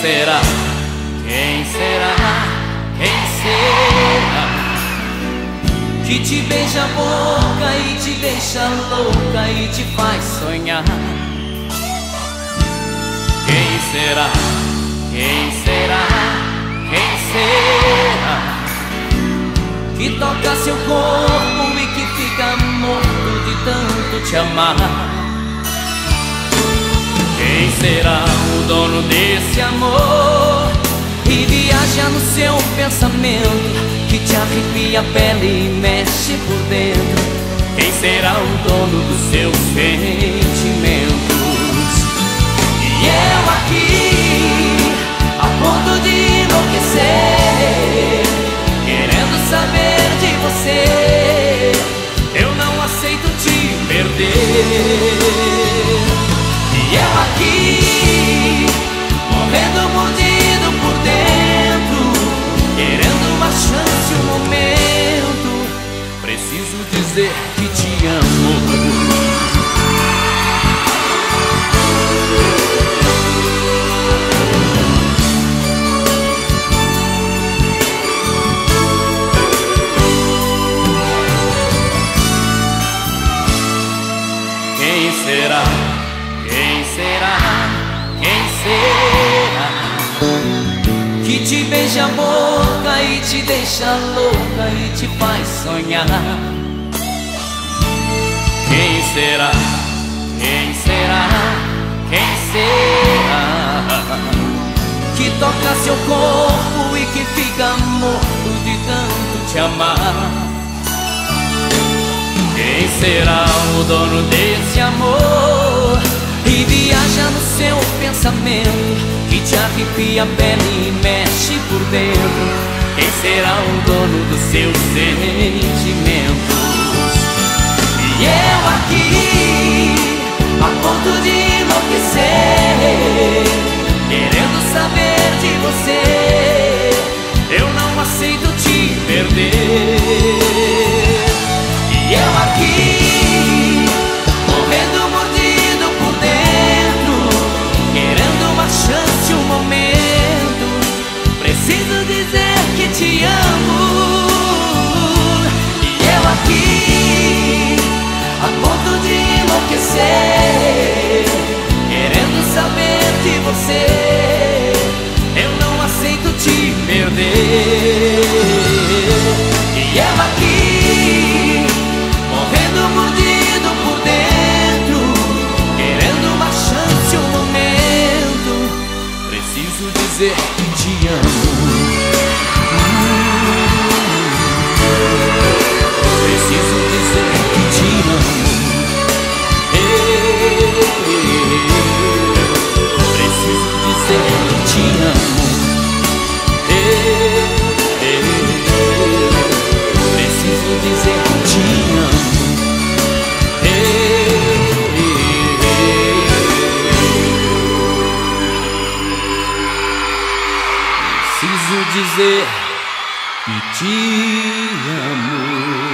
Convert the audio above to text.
será? Quem será? Quem será? Que te beija a boca e te deixa louca e te faz sonhar. Quem será? Quem será? Quem será? Que toca seu corpo e que fica morto de tanto te amar. Quem será desse amor? E viaja no seu pensamento Que te arrepia a pele e mexe por dentro Quem será o dono dos seus sentimentos? Que te amo Quem será? Quem será? Quem será? Que te beija a boca e te deixa louca e te faz sonhar. Será? Quem será? Quem será? Que toca seu corpo e que fica morto de tanto te amar. Quem será o dono desse amor? E viaja no seu pensamento Que te arrepia a pele e mexe por dentro Quem será o dono dos seus sentimentos? Aqui, a ponto de enlouquecer. Querendo saber de você Eu não aceito te perder Preciso dizer Preciso dizer que te amo.